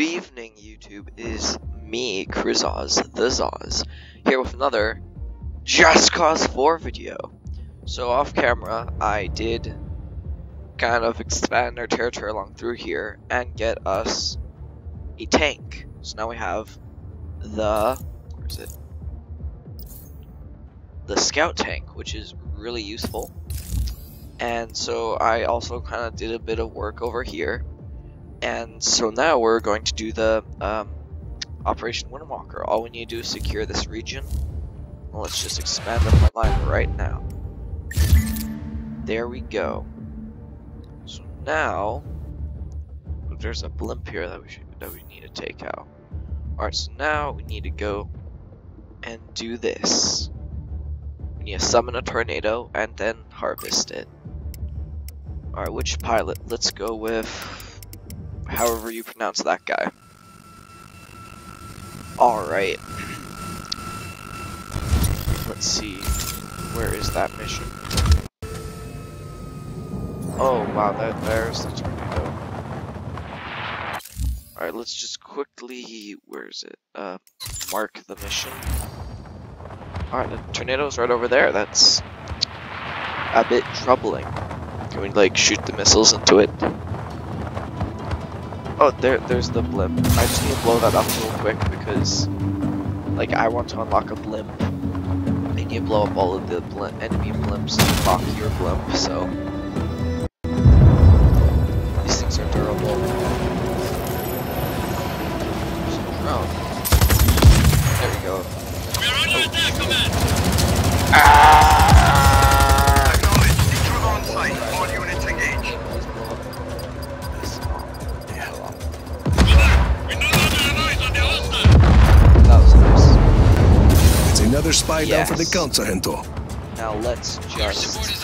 Good evening, YouTube. It is me, Chriszoz, the Zoz, here with another Just Cause 4 video. So, off camera, I did kind of expand our territory along through here and get us a tank. So now we have the. Where is it? The scout tank, which is really useful. And so I also kind of did a bit of work over here and so now we're going to do the um, Operation Windwalker. All we need to do is secure this region. Well, let's just expand the front line right now. There we go. So now, there's a blimp here that we should that we need to take out. Alright, so now we need to go and do this. We need to summon a tornado and then harvest it. Alright, which pilot? Let's go with however you pronounce that guy. Alright. Let's see. Where is that mission? Oh, wow, that, there's the tornado. Alright, let's just quickly... Where is it? Uh, mark the mission. Alright, the tornado's right over there. That's a bit troubling. Can we, like, shoot the missiles into it? Oh, there, there's the blimp. I just need to blow that up real quick because, like, I want to unlock a blimp. Need to blow up all of the blimp, enemy blimps to unlock your blimp, so. The Yes. Now let's just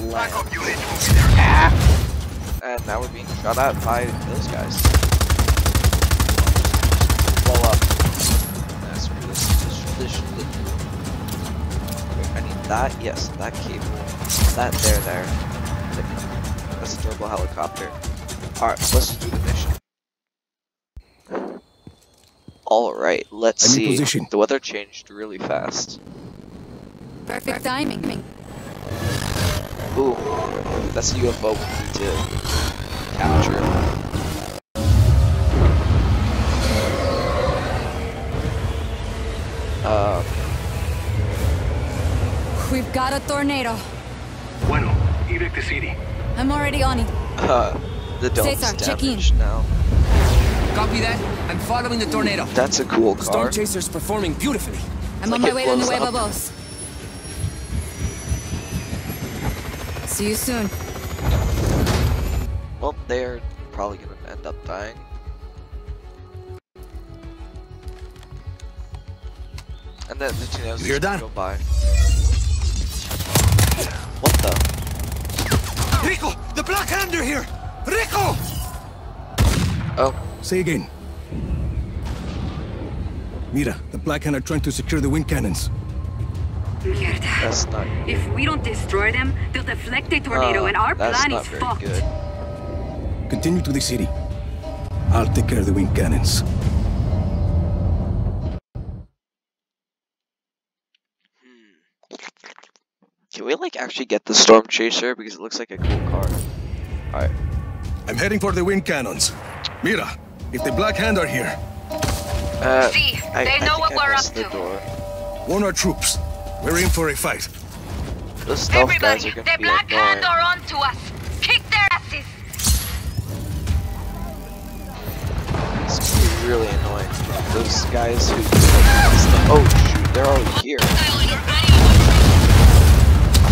land. There. And now we're being shot at by those guys. Blow up. This. I need that. Yes, that cable. That there, there. That's a turbo helicopter. Alright, let's do the mission. Alright, let's I'm see. position. The weather changed really fast. Perfect timing. Ooh, that's a UFO we need to capture. Uh, We've got a tornado. Bueno, evac the city. I'm already on it. uh, the dome's Cesar, check in. damaged now. Copy that. I'm following the tornado. That's a cool car. storm chaser's performing beautifully. I'm like on my way to blows Nueva up. Voz. See you soon. Well, they're probably gonna end up dying. And then the tornado's You hear just gonna that? go by. What the? Rico! The Black Hand are here! Rico! Oh, Say again. Mira, the Black Hand are trying to secure the wind cannons. Mierda. that's not. If we don't destroy them, they'll deflect the tornado uh, and our that's plan not is very fucked. good. Continue to the city. I'll take care of the wind cannons. Hmm. Can we like actually get the storm chaser because it looks like a cool car? Alright. I'm heading for the wind cannons. Mira, if the Black Hand are here, Uh, See, I, they I know think what I we're up to. Door. warn our troops. We're in for a fight. The stealth guys Everybody, are the gonna be Black Hand are on to us. Kick their asses. It's gonna be really annoying. Those guys who. Oh shoot, they're already here. I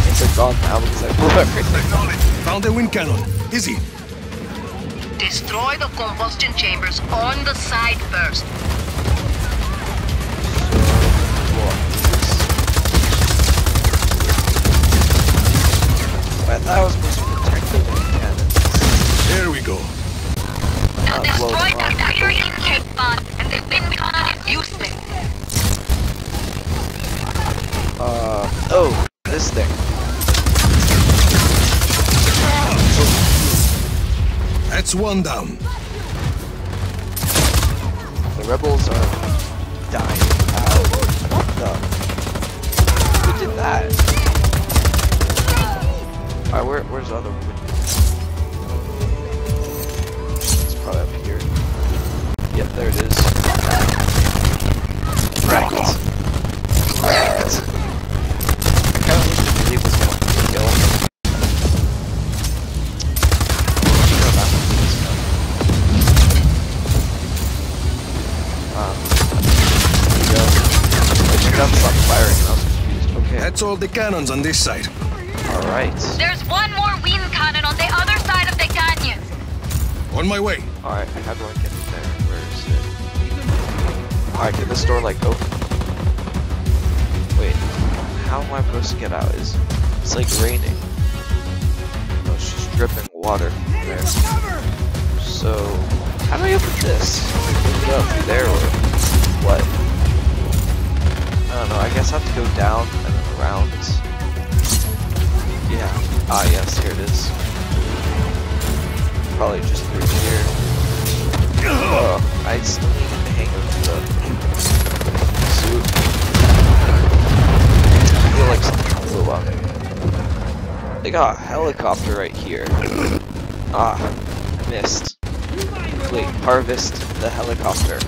think they're now because I blew everything. Found the wind cannon. Easy. Destroy the combustion chambers on the side first. That's down. I should stopped firing and I was confused. Okay, That's all the cannons on this side. alright. There's one more wind cannon on the other side of the canyon. On my way. Alright, how do I get in there? Where is it? Alright, did this door like open? Wait, how am I supposed to get out? Is it's like raining. Oh, it's just dripping water there. So how do I open this? Move it up there or what? I don't know, I guess I have to go down and around. Yeah. Ah yes, here it is. Probably just through here. Oh, I still need to hang of the suit. I feel like something flew up. They got a helicopter right here. Ah, I missed. Wait, harvest the helicopter.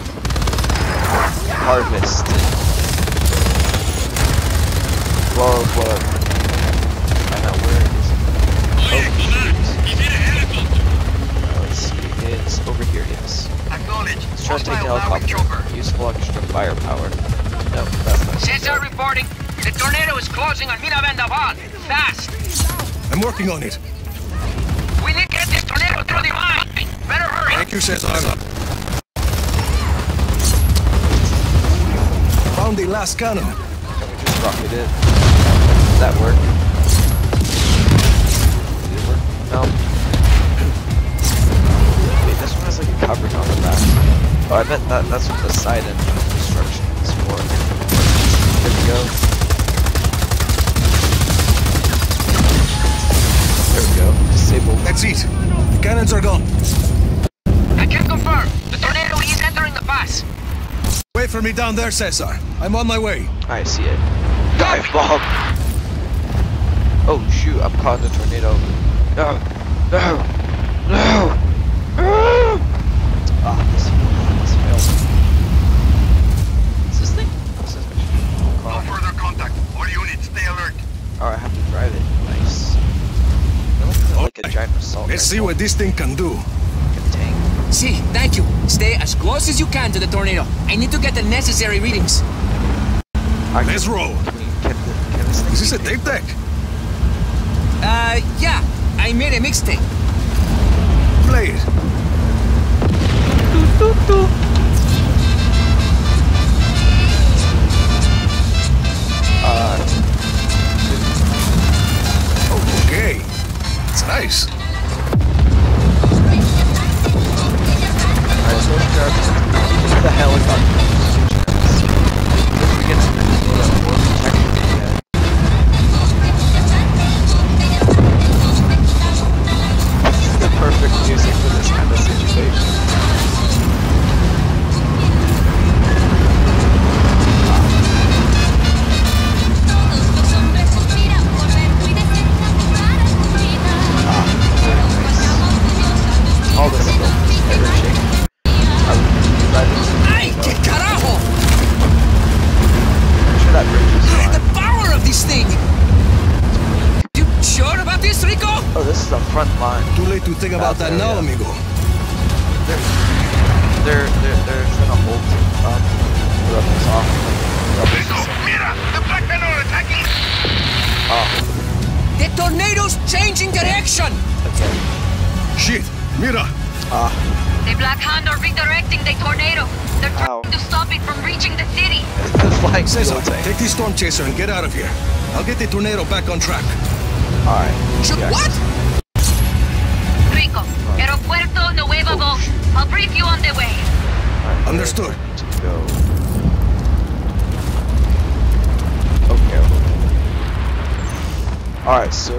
Harvest. Whoa, whoa. Find out where it is. Oye, Conan, ¿y tiene helicóptero? Uh, let's see. It's over here, yes. Acknowledge. Let's try to take the Hostile Maui chopper. helicopter. Useful extra firepower. No, that's not. Cesar reporting. The tornado is closing on Mina Vendaval. Fast. I'm working on it. We need to get this tornado through the mine. Better hurry. Thank you, Cesar. Found the last cannon. Can we just rocket it? Does that work? Did it work? No. Wait, this one has like a covering on the back. Oh, I bet that that's what the side engine construction is for. There we go. There we go. Disabled. That's it. The cannons are gone. I can confirm. The tornado is entering the pass. Wait for me down there, Cesar. I'm on my way. I see it. Dive bomb! Oh shoot, I'm caught in a tornado. No! No! No! No! Ah, this, this failed. Is this thing? This is actually No further contact. All units, stay alert. Oh, I have to drive it. Nice. I like a giant assault Let's see what this thing can do. like a tank. See, thank you. Stay as close as you can to the tornado. I need to get the necessary readings. Let's roll. Can, can, can this Is this a be tape deck? Uh, yeah. I made a mixtape. Play it. Uh, about that now, amigo. They're, they're, they're, they're trying to hold um, the rebels off. Rebels Listo. Mira, the black cannon attacking. off. The tornado's changing direction! Okay. Shit. Mira. Ah, The Black Hand are redirecting the tornado. They're Ow. trying to stop it from reaching the city. it's flying Cesar, take this storm chaser and get out of here. I'll get the tornado back on track. Alright. Should yeah. what? I'll brief you on the way. Understood. go. Okay. Alright, so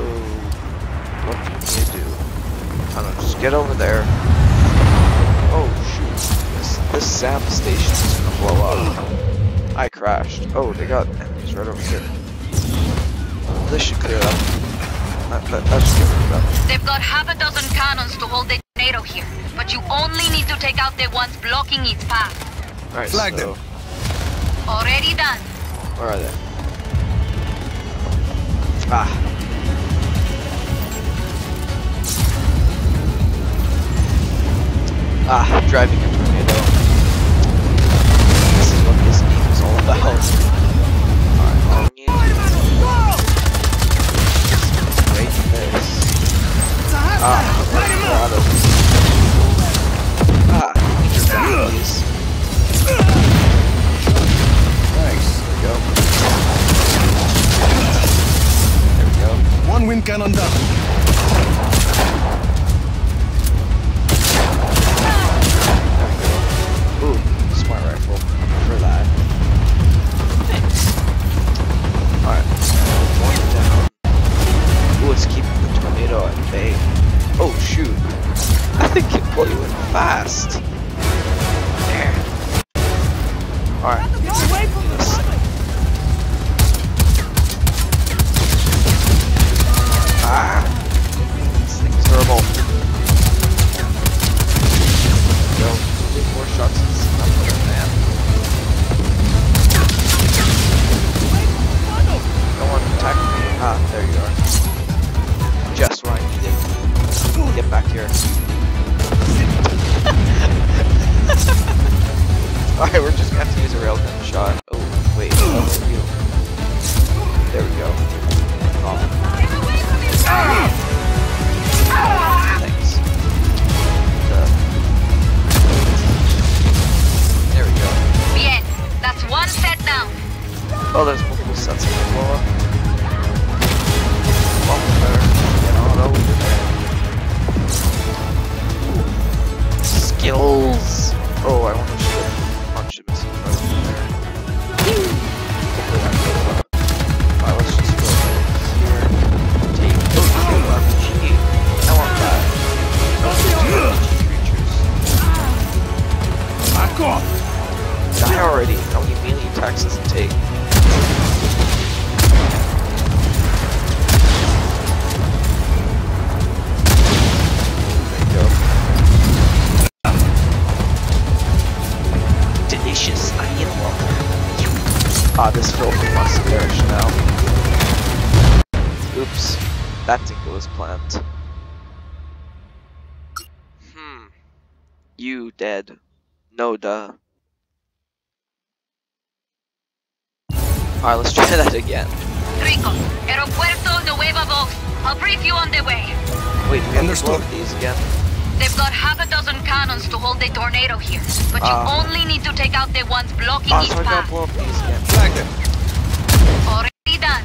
what do we do? I don't know, just get over there. Oh shoot. This this exam station is gonna blow up. I crashed. Oh, they got enemies right over here. This should clear it up. That, that, that should get rid of that. They've got half a dozen cannons to hold the tornado here, but you only need to take out the ones blocking its path. Alright, Flag so, them. Already done. where are they? Ah. Ah, driving a tornado. This is what this game is all about. Alright, all we need to do is break this. Ah, we're out of Ah, Nice. There we go. There we go. One wind cannon down. Oh, there's multiple sets of blow That didn't go as planned. Hmm. You dead. No duh. Alright, let's try that again. Rico, Aeropuerto Nueva Voz. I'll brief you on the way. Wait, do we have to blow Understood. up these again? They've got half a dozen cannons to hold the tornado here, but you Ah. only need to take out the ones blocking its so I gotta path. blow up these again. Flag. Already done.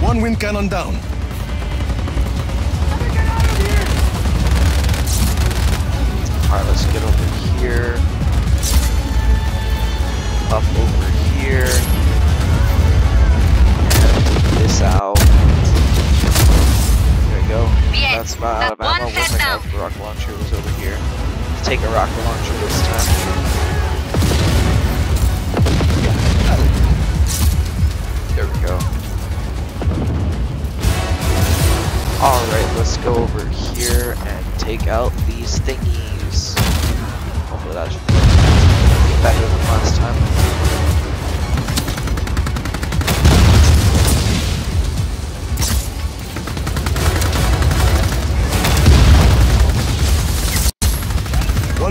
One wind cannon down. Alright, let's get over here. Up over here. Take this out. Go. Bien, That's of that's ammo. one my down. rocket rocket launcher was over here. Let's take a rocket launcher this time. There we go. Alright, let's go over here and take out these thingies. Hopefully that should be better than last time.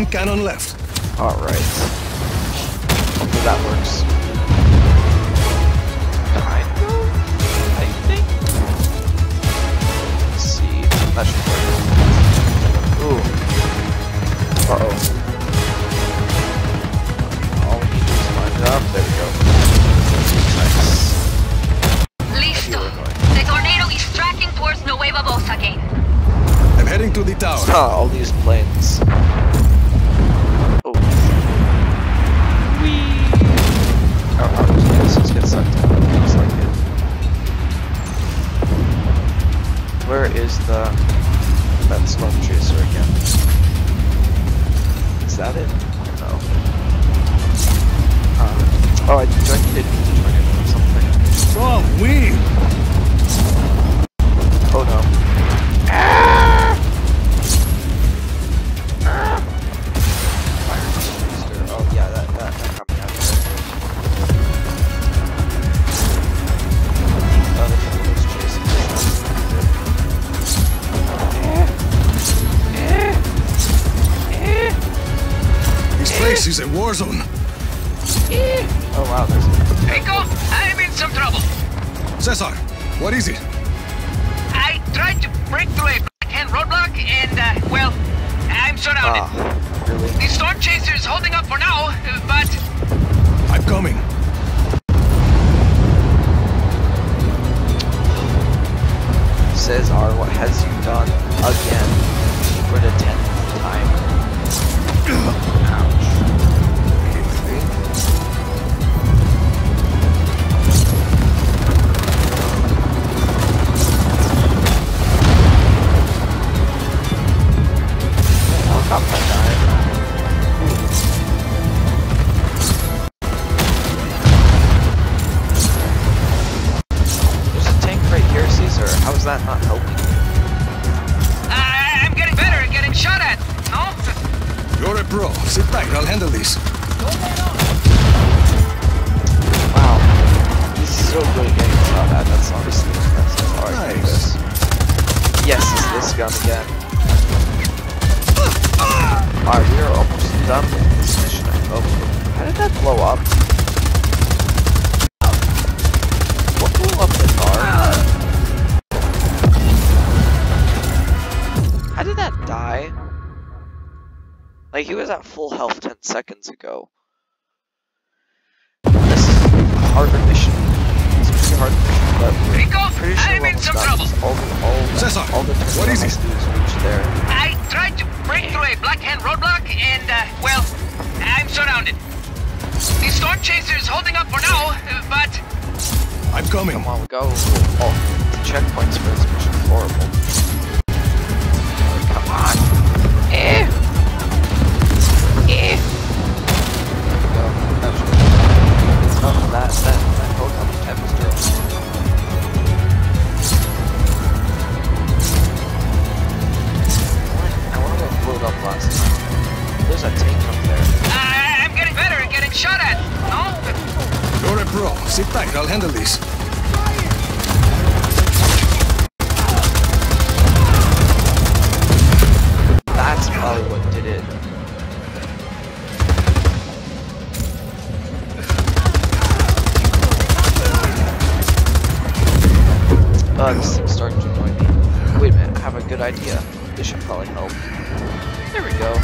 One cannon left. Alright. Hopefully that works. Of, I think. Let's see. That should work. This is a war zone. Oh wow, there's a Rico, I'm in some trouble. Cesar, what is it? I tried to break through a Black Hand roadblock and, uh, well, I'm surrounded. ah, really? The storm chaser is holding up for now, but I'm coming. Cesar, what has you done again for the tenth time? Ouch. Full health 10 seconds ago. This is a harder mission. It's a pretty hard mission, but Rico, pretty sure I'm in some done. trouble. All the, all, Cesar, all the what is has it? to is reach there. I tried to break through a Black Hand roadblock and, uh, well, I'm surrounded. The storm chaser is holding up for now, uh, but I'm coming. Come on, we go. Oh, the checkpoints for this mission is horrible. Come on. Eh. I want to go float up last time. There's a tank up there. I- I'm getting better at getting shot at. No? You're a pro. Sit tight, I'll handle this. This thing's starting to annoy me. Wait a minute, I have a good idea. This should probably help. There we go.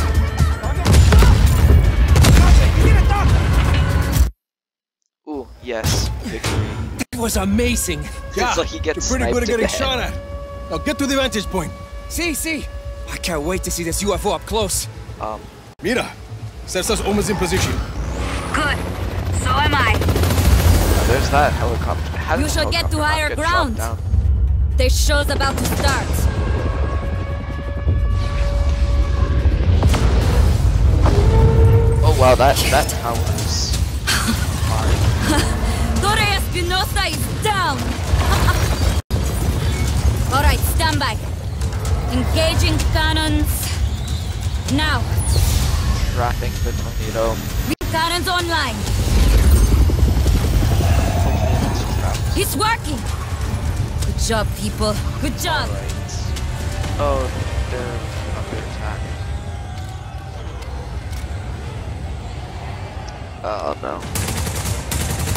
Ooh, yes, victory. It was amazing. Yeah, like he gets you're pretty good at getting the shot at. Now get to the vantage point. See, see. I can't wait to see this UFO up close. Um, Mira, Cesar's almost in position. Good. So am I. now there's that helicopter. How You the should get to higher get shot ground. The show's about to start. Oh wow, that that tower is. Torre Espinosa is down! Alright, stand by. Engaging cannons. Now, trapping the tornado. cannons online. Hopefully it's trapped. It's working! Good job, people. Good job. Right. Oh, they're under attack. Oh no.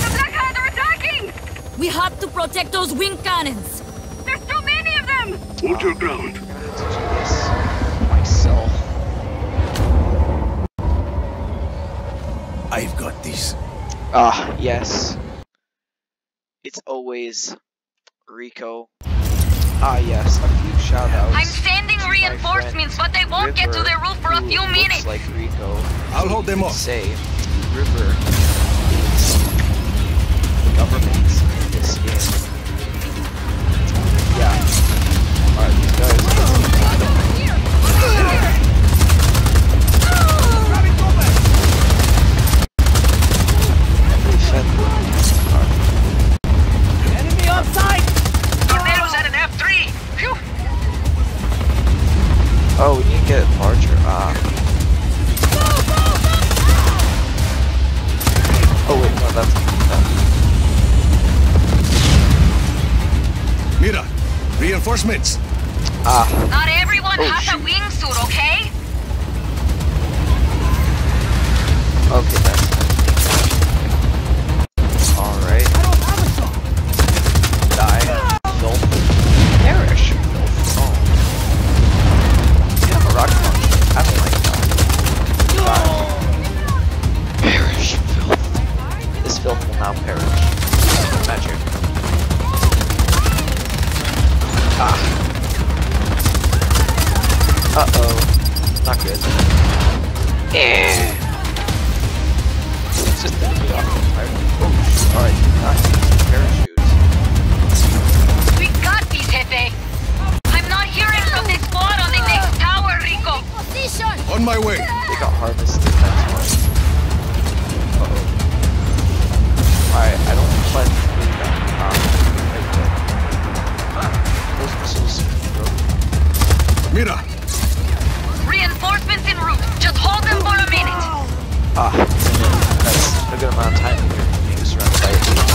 The Black Hand are attacking! We have to protect those wing cannons. There's too many of them! Hold your ground. I'm gonna have to do this myself. I've got this. Ah, yes. It's always Rico. Ah, yes, a few shoutouts. I'm sending to my reinforcements, but they won't get to their roof for a few looks minutes. like Rico. I'll hold them You off. Say, River is government movements. Ah. Uh-oh. Not good. it's just that we are. Oh, alright. Nice. Parachutes. We got these, Hefe. I'm not hearing from this squad on the next tower, Rico. Position. On my way. They got harvested. That's why. Uh-oh. Alright, I don't plan to move that. Um, right there. Ah, those missiles broke. Mira! Reinforcements en route. Just hold them for a minute. Ah, that's a good amount of time here being surrounded by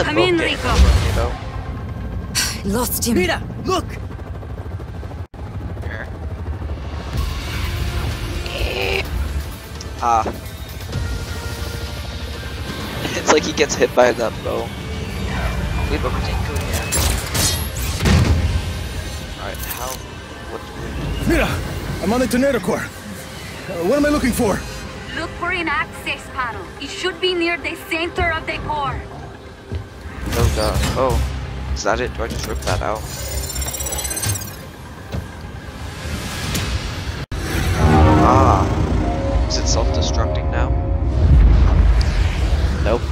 the Come boat in, get Rico. tornado? Lost him. Mira, look! Ah. It's like he gets hit by that bow. We have overtaken yeah. Alright, how what do we Mira, I'm on the tornado core. Uh, what am I looking for? Look for an access panel. It should be near the center of the core. Oh god. Oh. Is that it? Do I just rip that out? Ah. Is it self-destructing now? Nope.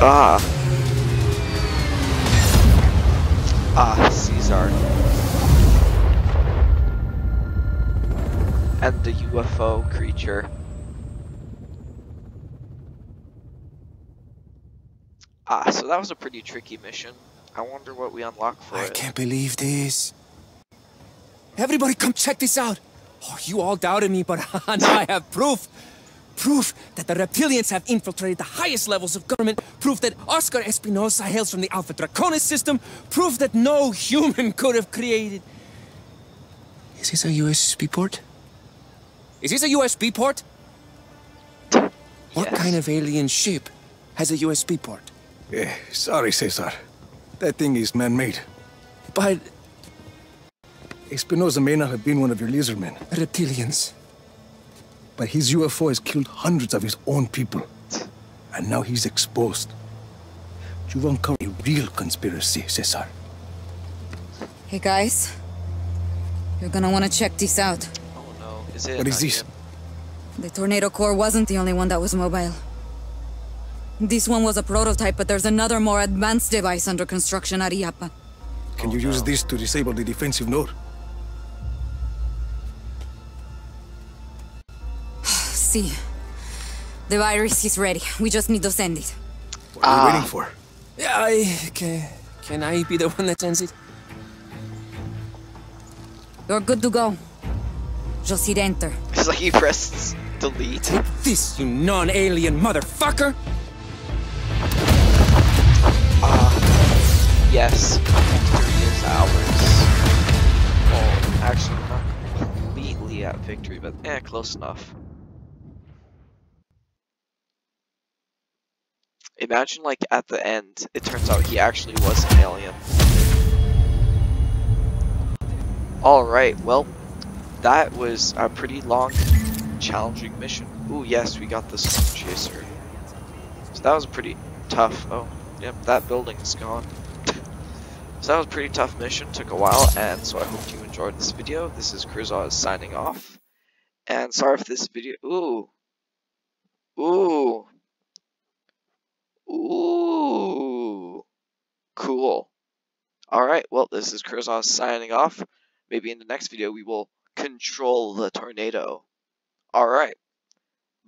Ah. Ah, Cesar. And the UFO creature. Ah, so that was a pretty tricky mission. I wonder what we unlock for I it. can't believe this. Everybody come check this out. Oh, you all doubted me, but now I have proof. Proof that the reptilians have infiltrated the highest levels of government. Proof that Oscar Espinosa hails from the Alpha Draconis system. Proof that no human could have created. Is this a USB port? Is this a USB port? What kind of alien ship has a USB port? Eh, sorry, Cesar. That thing is man-made. But Espinosa may not have been one of your lizardmen, reptilians. but his UFO has killed hundreds of his own people. And now he's exposed. You've uncovered a real conspiracy, Cesar. Hey guys, you're gonna wanna check this out. Oh no. Is it? What is this? yet? The tornado core wasn't the only one that was mobile. This one was a prototype, but there's another more advanced device under construction at Illapa. Can you use this to disable the defensive node? See, the virus is ready. We just need to send it. What are you ah. waiting for? Yeah, I can. Can I be the one that sends it? You're good to go. Just hit enter. It's like he pressed delete. Take this, you non-alien motherfucker! Yes. Victory is ours. Well, actually, we're not completely at victory, but eh, close enough. Imagine, like, at the end, it turns out he actually was an alien. Alright, well, that was a pretty long, challenging mission. Ooh, yes, we got the Storm Chaser. So that was pretty tough. Oh, yep, that building's gone. So that was a pretty tough mission, took a while, and so I hope you enjoyed this video. This is Chriszoz signing off. And sorry if this video ooh. Ooh. Ooh. Cool. Alright, well this is Chriszoz signing off. Maybe in the next video we will control the tornado. Alright.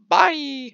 Bye!